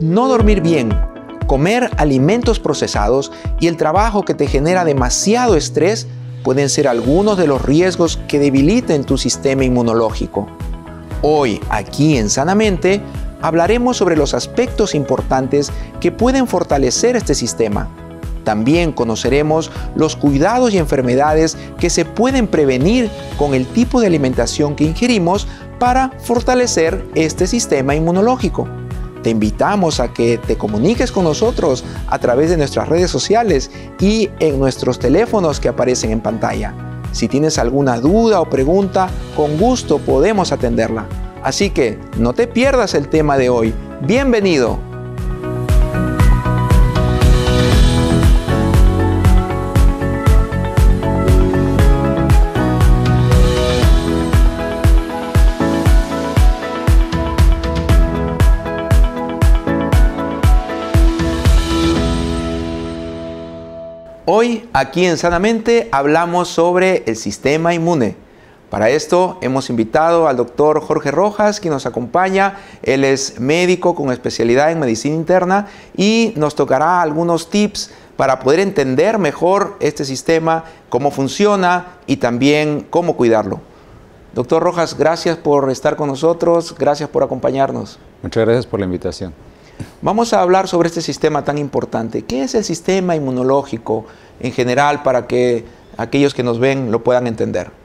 No dormir bien, comer alimentos procesados y el trabajo que te genera demasiado estrés pueden ser algunos de los riesgos que debiliten tu sistema inmunológico. Hoy, aquí en Sanamente, hablaremos sobre los aspectos importantes que pueden fortalecer este sistema. También conoceremos los cuidados y enfermedades que se pueden prevenir con el tipo de alimentación que ingerimos para fortalecer este sistema inmunológico. Te invitamos a que te comuniques con nosotros a través de nuestras redes sociales y en nuestros teléfonos que aparecen en pantalla. Si tienes alguna duda o pregunta, con gusto podemos atenderla. Así que no te pierdas el tema de hoy. Bienvenido. Hoy, aquí en Sanamente, hablamos sobre el sistema inmune. Para esto hemos invitado al doctor Jorge Rojas, quien nos acompaña. Él es médico con especialidad en medicina interna y nos tocará algunos tips para poder entender mejor este sistema, cómo funciona y también cómo cuidarlo. Doctor Rojas, gracias por estar con nosotros, gracias por acompañarnos. Muchas gracias por la invitación. Vamos a hablar sobre este sistema tan importante. ¿Qué es el sistema inmunológico en general para que aquellos que nos ven lo puedan entender?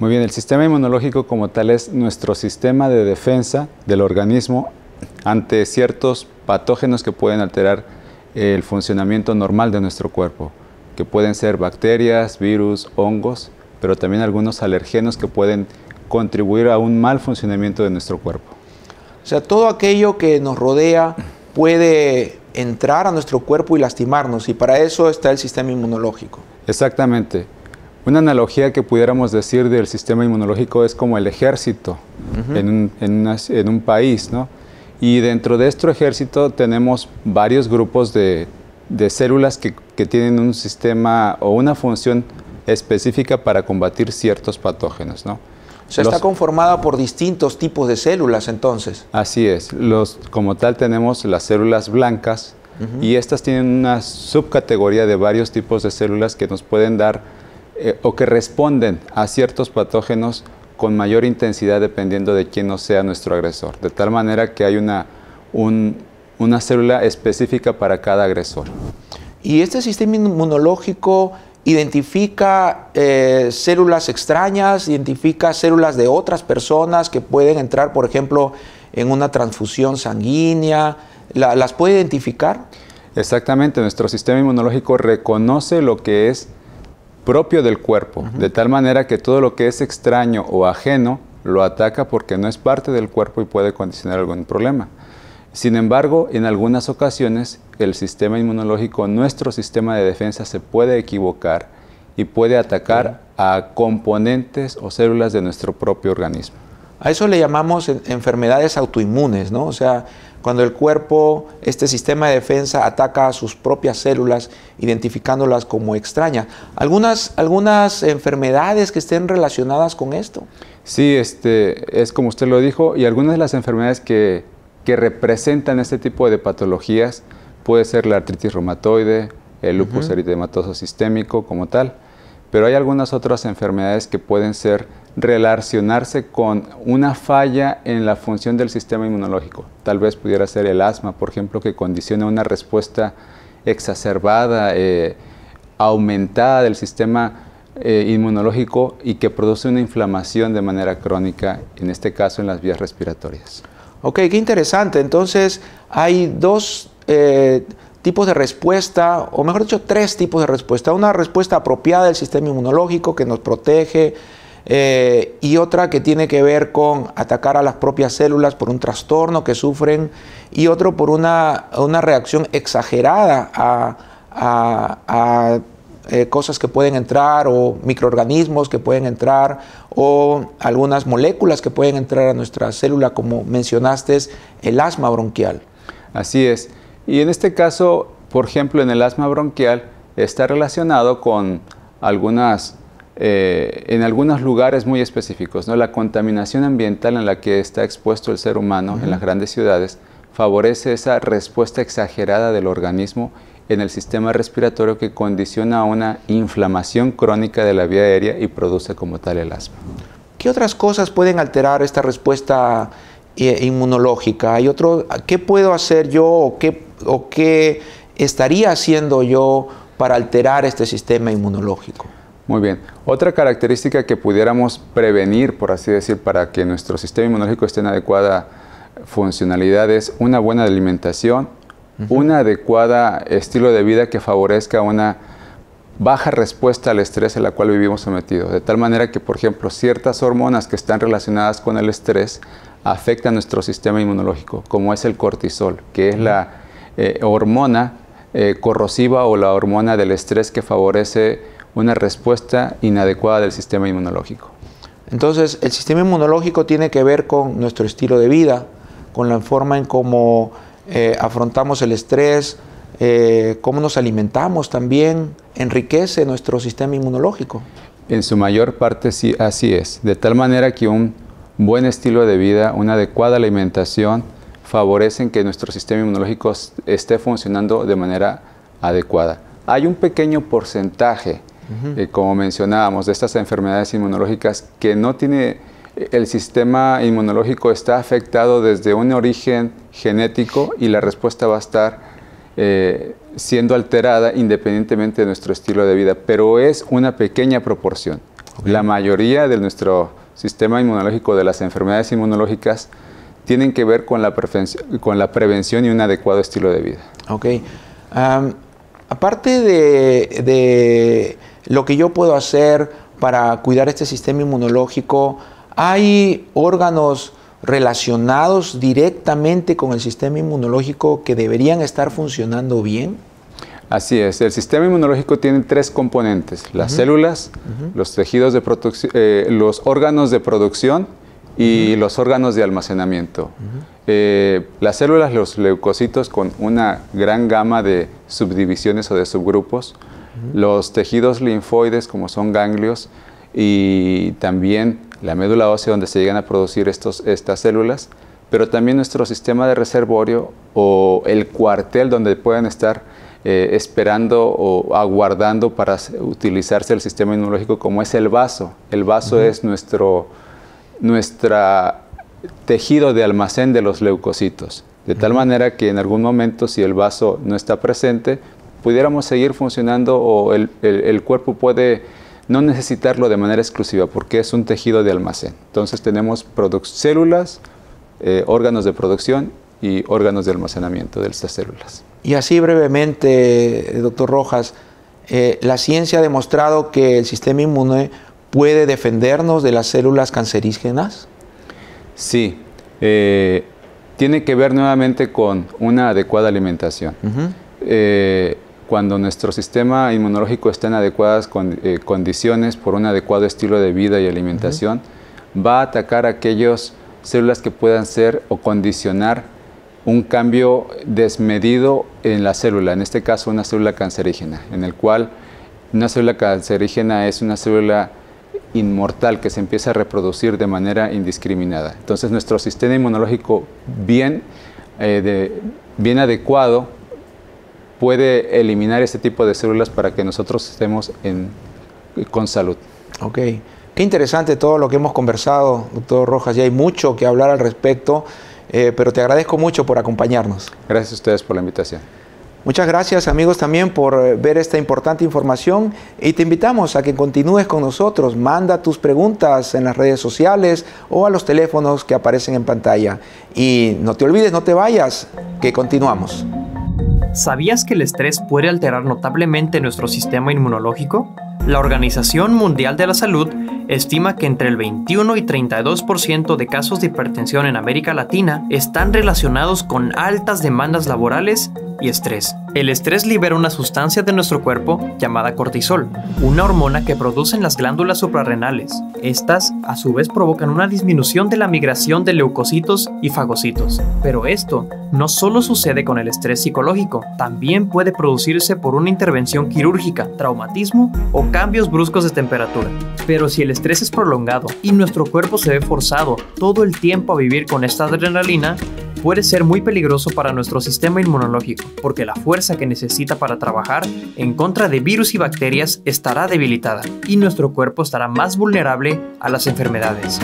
Muy bien, el sistema inmunológico como tal es nuestro sistema de defensa del organismo ante ciertos patógenos que pueden alterar el funcionamiento normal de nuestro cuerpo, que pueden ser bacterias, virus, hongos, pero también algunos alergenos que pueden contribuir a un mal funcionamiento de nuestro cuerpo. O sea, todo aquello que nos rodea puede entrar a nuestro cuerpo y lastimarnos, y para eso está el sistema inmunológico. Exactamente. Una analogía que pudiéramos decir del sistema inmunológico es como el ejército en, un, país, ¿no? Y dentro de este ejército tenemos varios grupos de, células que, que, tienen un sistema o una función específica para combatir ciertos patógenos, ¿no? O sea, está conformada por distintos tipos de células entonces. Así es. Los, como tal tenemos las células blancas y estas tienen una subcategoría de varios tipos de células que nos pueden dar eh, o que responden a ciertos patógenos con mayor intensidad dependiendo de quién no sea nuestro agresor. De tal manera que hay una, una célula específica para cada agresor. ¿Y este sistema inmunológico identifica eh, células extrañas, identifica células de otras personas que pueden entrar, por ejemplo, en una transfusión sanguínea. ¿Las puede identificar? Exactamente, nuestro sistema inmunológico reconoce lo que es propio del cuerpo, de tal manera que todo lo que es extraño o ajeno lo ataca porque no es parte del cuerpo y puede condicionar algún problema. Sin embargo, en algunas ocasiones el sistema inmunológico, nuestro sistema de defensa se puede equivocar y puede atacar a componentes o células de nuestro propio organismo. A eso le llamamos enfermedades autoinmunes, ¿no? O sea, cuando el cuerpo, este sistema de defensa ataca a sus propias células, identificándolas como extrañas. ¿Algunas, algunas enfermedades que estén relacionadas con esto? Sí, este, es como usted lo dijo, y algunas de las enfermedades que que representan este tipo de patologías puede ser la artritis reumatoide, el lupus eritematoso sistémico como tal, pero hay algunas otras enfermedades que pueden ser relacionarse con una falla en la función del sistema inmunológico. Tal vez pudiera ser el asma, por ejemplo, que condiciona una respuesta exacerbada, eh, aumentada del sistema eh, inmunológico y que produce una inflamación de manera crónica, en este caso en las vías respiratorias. Ok, qué interesante. Entonces, hay dos eh, tipos de respuesta, o mejor dicho, tres tipos de respuesta. Una respuesta apropiada del sistema inmunológico que nos protege, eh, y otra que tiene que ver con atacar a las propias células por un trastorno que sufren, y otro por una, reacción exagerada a eh, cosas que pueden entrar o microorganismos que pueden entrar o algunas moléculas que pueden entrar a nuestra célula, como mencionaste, el asma bronquial. Así es. Y en este caso, por ejemplo, en el asma bronquial está relacionado con algunas, eh, en algunos lugares muy específicos. ¿no? La contaminación ambiental en la que está expuesto el ser humano en las grandes ciudades favorece esa respuesta exagerada del organismo en el sistema respiratorio que condiciona una inflamación crónica de la vía aérea y produce como tal el asma. ¿Qué otras cosas pueden alterar esta respuesta eh, inmunológica? ¿Hay otro, ¿Qué puedo hacer yo o qué, o qué estaría haciendo yo para alterar este sistema inmunológico? Muy bien. Otra característica que pudiéramos prevenir, por así decir, para que nuestro sistema inmunológico esté en adecuada funcionalidad es una buena alimentación, un adecuado estilo de vida que favorezca una baja respuesta al estrés a la cual vivimos sometidos. De tal manera que, por ejemplo, ciertas hormonas que están relacionadas con el estrés afectan nuestro sistema inmunológico, como es el cortisol, que es la eh, hormona eh, corrosiva o la hormona del estrés que favorece una respuesta inadecuada del sistema inmunológico. Entonces, el sistema inmunológico tiene que ver con nuestro estilo de vida, con la forma en cómo eh, afrontamos el estrés, eh, cómo nos alimentamos también, enriquece nuestro sistema inmunológico. En su mayor parte sí, así es, de tal manera que un buen estilo de vida, una adecuada alimentación, favorecen que nuestro sistema inmunológico esté funcionando de manera adecuada. Hay un pequeño porcentaje, eh, como mencionábamos, de estas enfermedades inmunológicas que no tiene el sistema inmunológico está afectado desde un origen genético y la respuesta va a estar eh, siendo alterada independientemente de nuestro estilo de vida, pero es una pequeña proporción. La mayoría de nuestro sistema inmunológico, de las enfermedades inmunológicas, tienen que ver con la, con la prevención y un adecuado estilo de vida. Ok. aparte de, de lo que yo puedo hacer para cuidar este sistema inmunológico, hay órganos relacionados directamente con el sistema inmunológico que deberían estar funcionando bien? Así es, el sistema inmunológico tiene tres componentes, las células, los tejidos de eh, los órganos de producción y los órganos de almacenamiento. Eh, las células, los leucocitos con una gran gama de subdivisiones o de subgrupos, los tejidos linfoides como son ganglios y también la médula ósea donde se llegan a producir estos, estas células, pero también nuestro sistema de reservorio o el cuartel donde pueden estar eh, esperando o aguardando para utilizarse el sistema inmunológico como es el vaso. El vaso es nuestro nuestra tejido de almacén de los leucocitos. De tal manera que en algún momento, si el vaso no está presente, pudiéramos seguir funcionando o el, el cuerpo puede no necesitarlo de manera exclusiva porque es un tejido de almacén. Entonces tenemos células, eh, órganos de producción y órganos de almacenamiento de estas células. Y así brevemente, doctor Rojas, eh, la ciencia ha demostrado que el sistema inmune puede defendernos de las células cancerígenas. Sí, eh, tiene que ver nuevamente con una adecuada alimentación cuando nuestro sistema inmunológico está en adecuadas eh, condiciones por un adecuado estilo de vida y alimentación, va a atacar aquellas células que puedan ser o condicionar un cambio desmedido en la célula, en este caso una célula cancerígena, en el cual una célula cancerígena es una célula inmortal que se empieza a reproducir de manera indiscriminada. Entonces nuestro sistema inmunológico bien, eh, bien adecuado puede eliminar este tipo de células para que nosotros estemos con salud. Ok. Qué interesante todo lo que hemos conversado, doctor Rojas. Ya hay mucho que hablar al respecto, eh, pero te agradezco mucho por acompañarnos. Gracias a ustedes por la invitación. Muchas gracias amigos también por eh, ver esta importante información y te invitamos a que continúes con nosotros. Manda tus preguntas en las redes sociales o a los teléfonos que aparecen en pantalla. Y no te olvides, no te vayas, que continuamos. ¿Sabías que el estrés puede alterar notablemente nuestro sistema inmunológico? La Organización Mundial de la Salud estima que entre el 21 y 32% de casos de hipertensión en América Latina están relacionados con altas demandas laborales y estrés. El estrés libera una sustancia de nuestro cuerpo llamada cortisol, una hormona que producen las glándulas suprarrenales. Estas, a su vez, provocan una disminución de la migración de leucocitos y fagocitos. Pero esto no solo sucede con el estrés psicológico, también puede producirse por una intervención quirúrgica, traumatismo o cambios bruscos de temperatura. Pero si el estrés es prolongado y nuestro cuerpo se ve forzado todo el tiempo a vivir con esta adrenalina, puede ser muy peligroso para nuestro sistema inmunológico, porque la fuerza que necesita para trabajar en contra de virus y bacterias estará debilitada y nuestro cuerpo estará más vulnerable a las enfermedades.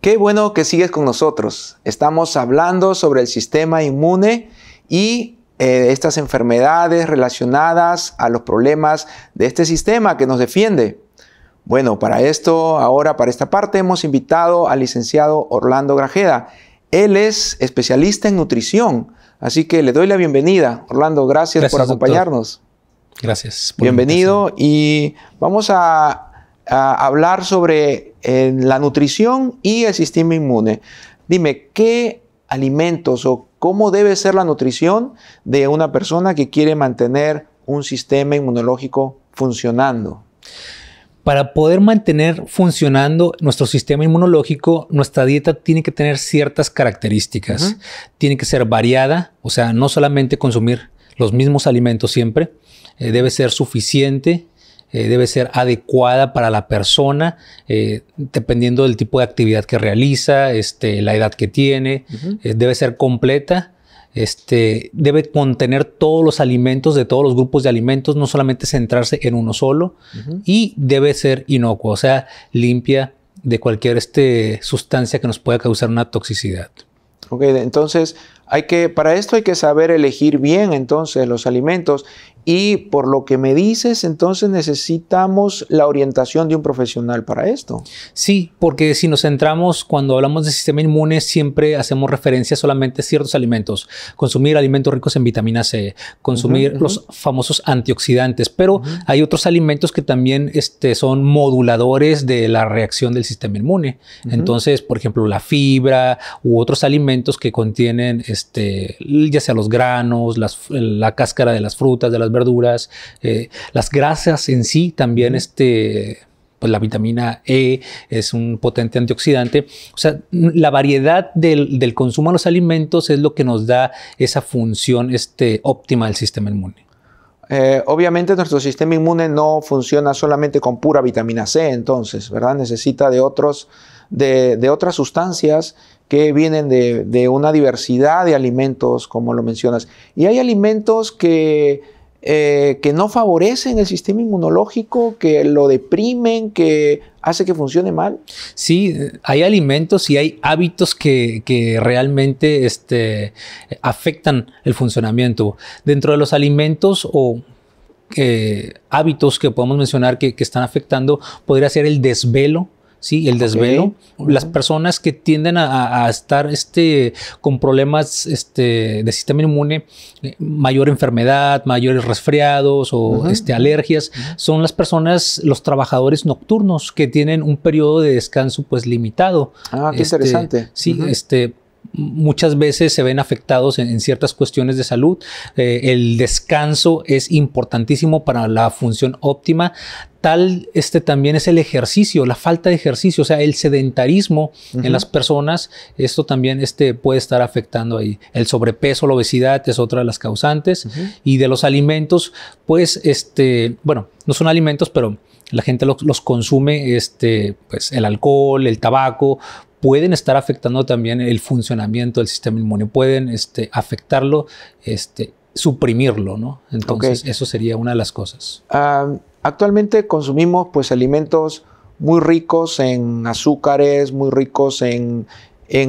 Qué bueno que sigues con nosotros. Estamos hablando sobre el sistema inmune y eh, estas enfermedades relacionadas a los problemas de este sistema que nos defiende. Bueno, para esto, ahora para esta parte, hemos invitado al licenciado Orlando Grajeda. Él es especialista en nutrición, así que le doy la bienvenida. Orlando, gracias, por acompañarnos. Gracias. Bienvenido y vamos a, hablar sobre eh, la nutrición y el sistema inmune. Dime, ¿qué alimentos o cómo debe ser la nutrición de una persona que quiere mantener un sistema inmunológico funcionando? Para poder mantener funcionando nuestro sistema inmunológico, nuestra dieta tiene que tener ciertas características. Tiene que ser variada, o sea, no solamente consumir los mismos alimentos siempre, eh, debe ser suficiente, eh, debe ser adecuada para la persona, eh, dependiendo del tipo de actividad que realiza, este, la edad que tiene, debe ser completa este, debe contener todos los alimentos de todos los grupos de alimentos, no solamente centrarse en uno solo, y debe ser inocuo, o sea, limpia de cualquier este, sustancia que nos pueda causar una toxicidad. Ok, entonces hay que, para esto hay que saber elegir bien entonces los alimentos y por lo que me dices, entonces necesitamos la orientación de un profesional para esto. Sí, porque si nos centramos cuando hablamos de sistema inmune, siempre hacemos referencia solamente a ciertos alimentos. Consumir alimentos ricos en vitamina C, consumir los famosos antioxidantes, pero hay otros alimentos que también este, son moduladores de la reacción del sistema inmune. Entonces, por ejemplo, la fibra u otros alimentos que contienen este, ya sea los granos, la cáscara de las frutas, de las verduras, eh, las grasas en sí también, este, pues la vitamina E es un potente antioxidante. O sea, la variedad del, consumo de los alimentos es lo que nos da esa función este, óptima del sistema inmune. Eh, obviamente nuestro sistema inmune no funciona solamente con pura vitamina C, entonces, ¿verdad? Necesita de, otros, de, otras sustancias que vienen de, de, una diversidad de alimentos, como lo mencionas. Y hay alimentos que eh, que no favorecen el sistema inmunológico, que lo deprimen, que hace que funcione mal? Sí, hay alimentos y hay hábitos que, realmente este, afectan el funcionamiento. Dentro de los alimentos o eh, hábitos que podemos mencionar que, que, están afectando, podría ser el desvelo, ¿sí? El desvelo. Las personas que tienden a, estar este, con problemas este, de sistema inmune, eh, mayor enfermedad, mayores resfriados o este, alergias, son las personas, los trabajadores nocturnos que tienen un periodo de descanso pues limitado. Ah, qué interesante. Sí, este muchas veces se ven afectados en, ciertas cuestiones de salud. Eh, el descanso es importantísimo para la función óptima. Tal este también es el ejercicio, la falta de ejercicio, o sea, el sedentarismo en las personas, esto también este, puede estar afectando ahí. El sobrepeso, la obesidad es otra de las causantes. Y de los alimentos, pues, este, bueno, no son alimentos, pero la gente los, los, consume, este, pues el alcohol, el tabaco, pueden estar afectando también el funcionamiento del sistema inmune, pueden este, afectarlo, este, suprimirlo, ¿no? Entonces, eso sería una de las cosas. actualmente consumimos pues alimentos muy ricos en azúcares, muy ricos en,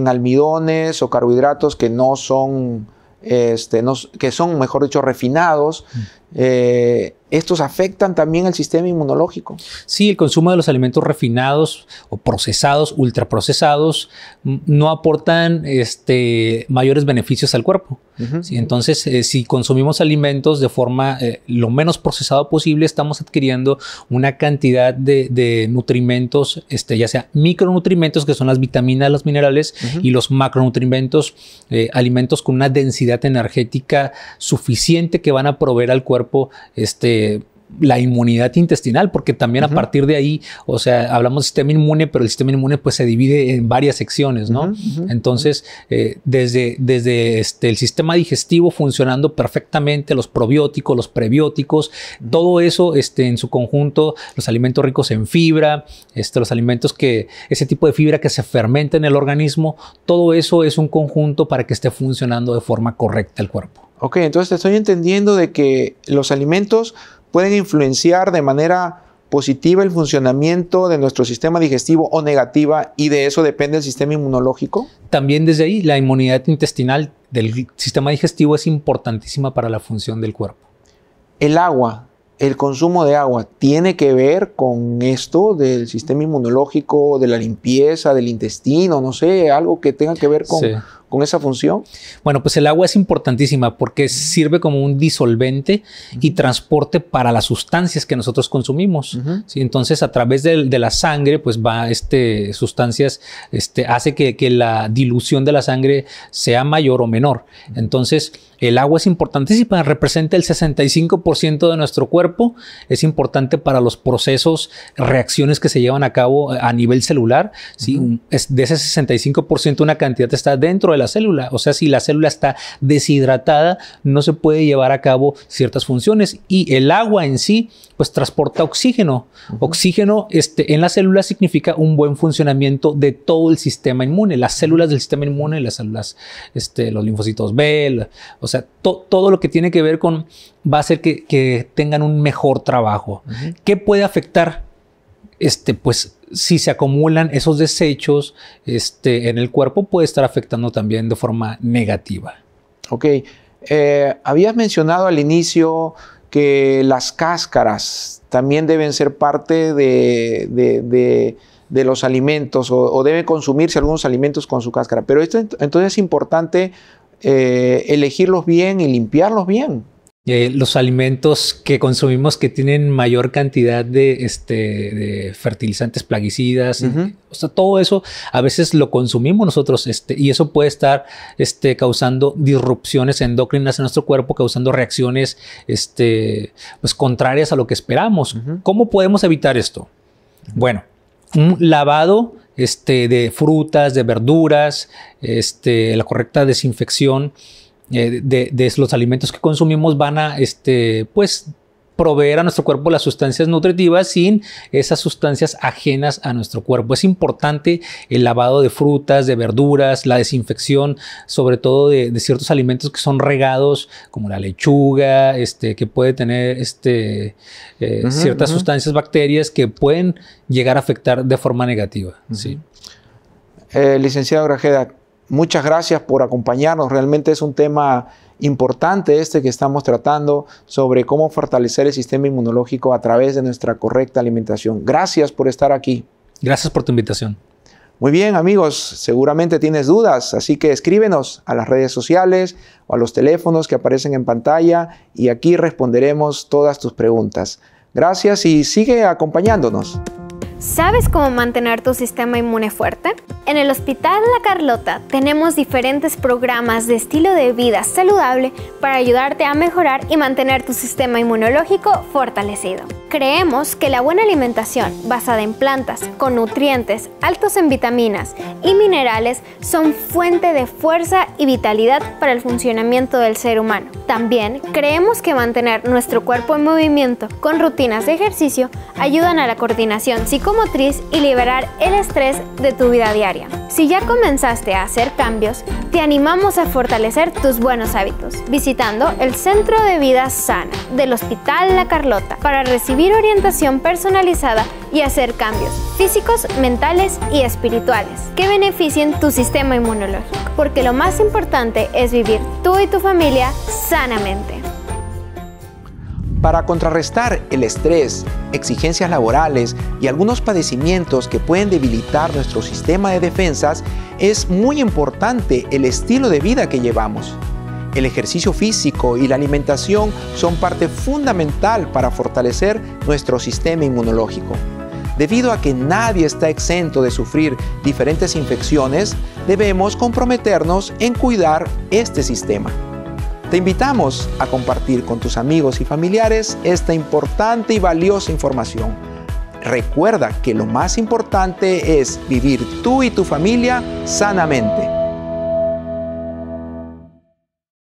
almidones o carbohidratos que no son, este, que son, mejor dicho, refinados. Mm. Eh, estos afectan también al sistema inmunológico. Sí, el consumo de los alimentos refinados o procesados, ultraprocesados, no aportan este, mayores beneficios al cuerpo. Entonces, eh, si consumimos alimentos de forma eh, lo menos procesado posible, estamos adquiriendo una cantidad de, nutrimentos, este, ya sea micronutrimentos, que son las vitaminas, los minerales, y los macronutrimentos, alimentos con una densidad energética suficiente que van a proveer al cuerpo este, la inmunidad intestinal, porque también a partir de ahí, o sea, hablamos de sistema inmune, pero el sistema inmune pues se divide en varias secciones, ¿no? Entonces, eh, desde, desde este, el sistema digestivo funcionando perfectamente, los probióticos, los prebióticos, todo eso este, en su conjunto, los alimentos ricos en fibra, este, los alimentos que, ese tipo de fibra que se fermenta en el organismo, todo eso es un conjunto para que esté funcionando de forma correcta el cuerpo. Ok, entonces estoy entendiendo de que los alimentos pueden influenciar de manera positiva el funcionamiento de nuestro sistema digestivo o negativa y de eso depende el sistema inmunológico? También desde ahí la inmunidad intestinal del sistema digestivo es importantísima para la función del cuerpo. El agua, el consumo de agua, ¿tiene que ver con esto del sistema inmunológico, de la limpieza del intestino, no sé, algo que tenga que ver con, con esa función? Bueno, pues el agua es importantísima porque sirve como un disolvente y transporte para las sustancias que nosotros consumimos. Entonces, a través de, la sangre, pues va este, sustancias, este, hace que, que, la dilución de la sangre sea mayor o menor. Entonces, el agua es importantísima, representa el 65% de nuestro cuerpo, es importante para los procesos, reacciones que se llevan a cabo a nivel celular. ¿sí? es de ese 65%, una cantidad está dentro de la célula. O sea, si la célula está deshidratada, no se puede llevar a cabo ciertas funciones. Y el agua en sí, pues transporta oxígeno. Oxígeno este, en la célula significa un buen funcionamiento de todo el sistema inmune. Las células del sistema inmune, las células, este, los linfocitos B, o sea, todo lo que tiene que ver con va a hacer que, tengan un mejor trabajo. ¿Qué puede afectar? Este, pues si se acumulan esos desechos este, en el cuerpo, puede estar afectando también de forma negativa. Ok. Eh, habías mencionado al inicio que las cáscaras también deben ser parte de, los alimentos o, deben consumirse algunos alimentos con su cáscara. Pero esto entonces es importante eh, elegirlos bien y limpiarlos bien. Eh, los alimentos que consumimos que tienen mayor cantidad de, este, fertilizantes plaguicidas, o sea, todo eso a veces lo consumimos nosotros este, y eso puede estar este, causando disrupciones endócrinas en nuestro cuerpo, causando reacciones este, pues, contrarias a lo que esperamos. ¿Cómo podemos evitar esto? Bueno, un lavado este, de frutas, de verduras, este, la correcta desinfección eh, de, los alimentos que consumimos van a, este, pues, proveer a nuestro cuerpo las sustancias nutritivas sin esas sustancias ajenas a nuestro cuerpo. Es importante el lavado de frutas, de verduras, la desinfección, sobre todo de, ciertos alimentos que son regados, como la lechuga, este, que puede tener este, eh, ciertas sustancias bacterias que pueden llegar a afectar de forma negativa. ¿sí? Eh, licenciado Grajeda, Muchas gracias por acompañarnos. Realmente es un tema importante este que estamos tratando sobre cómo fortalecer el sistema inmunológico a través de nuestra correcta alimentación. Gracias por estar aquí. Gracias por tu invitación. Muy bien amigos, seguramente tienes dudas, así que escríbenos a las redes sociales o a los teléfonos que aparecen en pantalla y aquí responderemos todas tus preguntas. Gracias y sigue acompañándonos. ¿Sabes cómo mantener tu sistema inmune fuerte? En el Hospital La Carlota tenemos diferentes programas de estilo de vida saludable para ayudarte a mejorar y mantener tu sistema inmunológico fortalecido. Creemos que la buena alimentación basada en plantas, con nutrientes altos en vitaminas y minerales, son fuente de fuerza y vitalidad para el funcionamiento del ser humano. También creemos que mantener nuestro cuerpo en movimiento con rutinas de ejercicio ayudan a la coordinación psicológica motriz y liberar el estrés de tu vida diaria. Si ya comenzaste a hacer cambios, te animamos a fortalecer tus buenos hábitos visitando el Centro de Vida Sana del Hospital La Carlota para recibir orientación personalizada y hacer cambios físicos, mentales y espirituales que beneficien tu sistema inmunológico, porque lo más importante es vivir tú y tu familia sanamente. Para contrarrestar el estrés, exigencias laborales y algunos padecimientos que pueden debilitar nuestro sistema de defensas, es muy importante el estilo de vida que llevamos. El ejercicio físico y la alimentación son parte fundamental para fortalecer nuestro sistema inmunológico. Debido a que nadie está exento de sufrir diferentes infecciones, debemos comprometernos en cuidar este sistema. Te invitamos a compartir con tus amigos y familiares esta importante y valiosa información. Recuerda que lo más importante es vivir tú y tu familia sanamente.